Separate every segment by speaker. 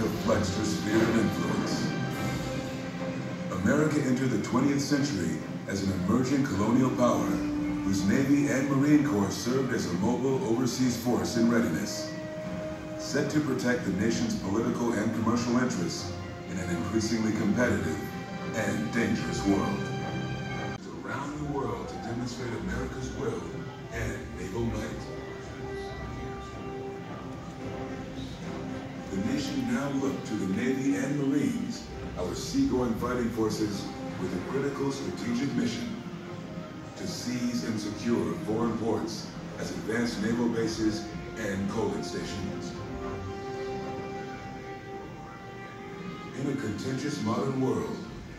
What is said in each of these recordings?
Speaker 1: complex her sphere of influence. America entered the 20th century as an emerging colonial power whose Navy and Marine Corps served as a mobile overseas force in readiness, set to protect the nation's political and commercial interests in an increasingly competitive and dangerous world. Around the world to demonstrate America's will The nation now looked to the Navy and Marines, our seagoing fighting forces, with a critical strategic mission to seize and secure foreign ports as advanced naval bases and coaling stations. In a contentious modern world,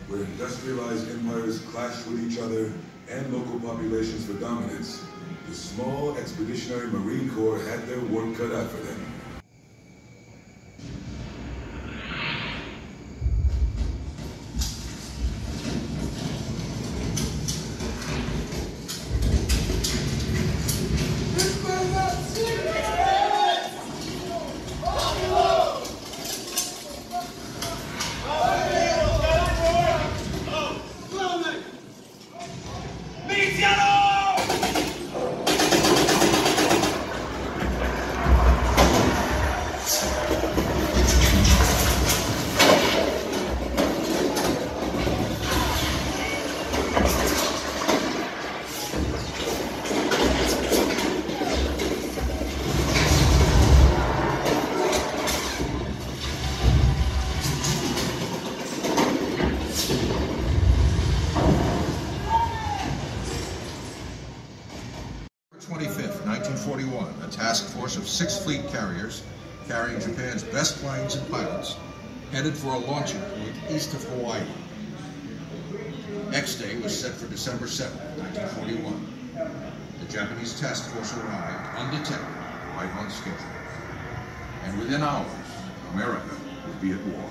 Speaker 1: where industrialized empires clash with each other and local populations for dominance, the small expeditionary Marine Corps had their work cut out for them.
Speaker 2: Carrying Japan's best planes and pilots, headed for a launching point east of Hawaii. Next day was set for December 7, 1941. The Japanese task force arrived undetected, right on schedule. And within hours, America would be at war.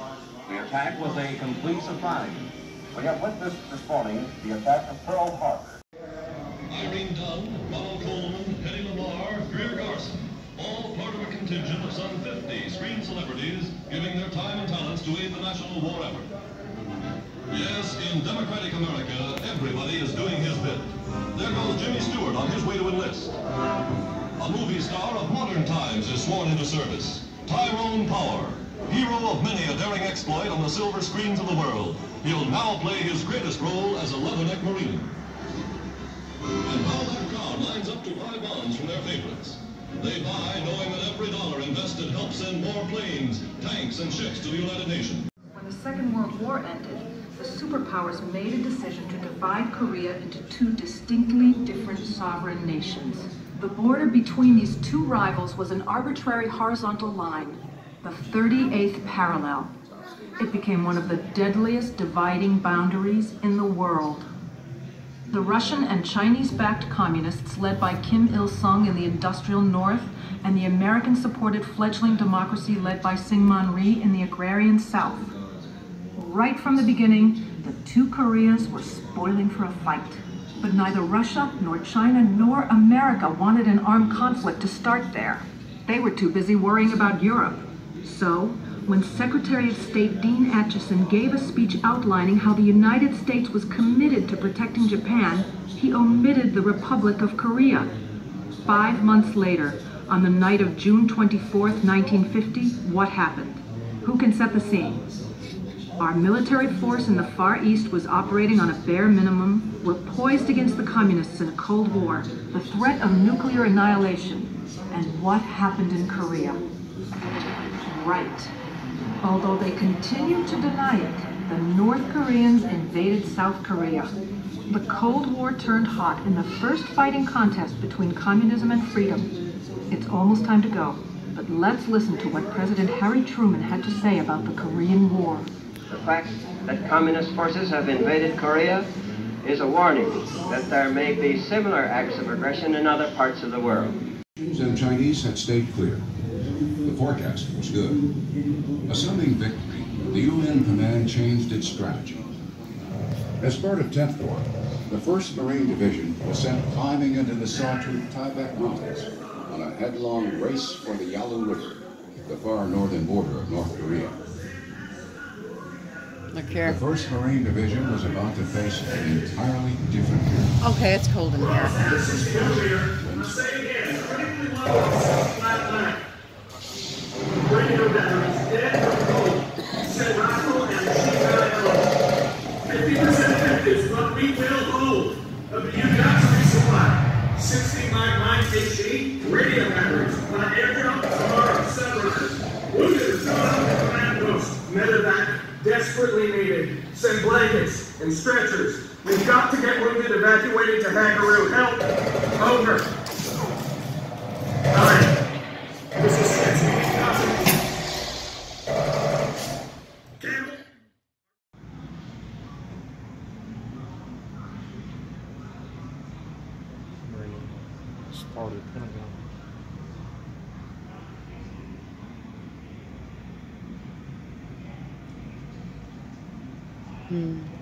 Speaker 3: The attack was a complete surprise. We have witnessed this morning the attack of Pearl Harbor.
Speaker 4: Irene Dunne, Ronald Colman, Hedy Lamarr, Greer Garson, all part of a contingent of some 50 screen celebrities giving their time and talents to aid the national war effort. Yes, in democratic America, everybody is doing his bit. There goes Jimmy Stewart on his way to enlist. A movie star of modern times is sworn into service. Tyrone Power, hero of many a daring exploit on the silver screens of the world. He'll now play his greatest role as a Leatherneck Marine. And how that crowd lines up to buy bonds from their favorites. They buy knowing that every dollar invested helps send more planes, tanks, and ships to the United Nations.
Speaker 5: When the Second World War ended, the superpowers made a decision to divide Korea into two distinctly different sovereign nations. The border between these two rivals was an arbitrary horizontal line, the 38th parallel. It became one of the deadliest dividing boundaries in the world. The Russian and Chinese-backed communists led by Kim Il-sung in the industrial north and the American-supported fledgling democracy led by Syngman Rhee in the agrarian south. Right from the beginning, the two Koreas were spoiling for a fight. But neither Russia, nor China, nor America wanted an armed conflict to start there. They were too busy worrying about Europe. So, when Secretary of State Dean Acheson gave a speech outlining how the United States was committed to protecting Japan, he omitted the Republic of Korea. Five months later, on the night of June 24, 1950, what happened? Who can set the scene? Our military force in the Far East was operating on a bare minimum. We're poised against the communists in a Cold War, the threat of nuclear annihilation. And what happened in Korea? Right. Although they continue to deny it, the North Koreans invaded South Korea. The Cold War turned hot in the first fighting contest between communism and freedom. It's almost time to go, but let's listen to what President Harry Truman had to say about the Korean War.
Speaker 6: The fact that communist forces have invaded Korea is a warning that there may be similar acts of aggression in other parts of the world.
Speaker 2: And Chinese had stayed clear. Forecast was good. Assuming victory, the UN command changed its strategy. As part of 10th Corps, the 1st Marine Division was sent climbing into the sawtooth Taebaek Mountains on a headlong race for the Yalu River, the far northern border of North Korea.
Speaker 7: Look here.
Speaker 2: The 1st Marine Division was about to face an entirely different.
Speaker 7: Okay, it's cold in here
Speaker 8: batteries, dead or cold, send rifle and machine gun ammo. 50% effective, but we will hold. But you got to resupply. 60 mag 9 HE, radio batteries, by airdrop tomorrow, sunrise. Wounded is going up to command post. Medevac, desperately needed. Send blankets and stretchers. We've got to get wounded evacuated to Hagaru. Help. Over. Nine. This is Sensei. Campbell.
Speaker 9: Started Pentagon.
Speaker 7: 嗯。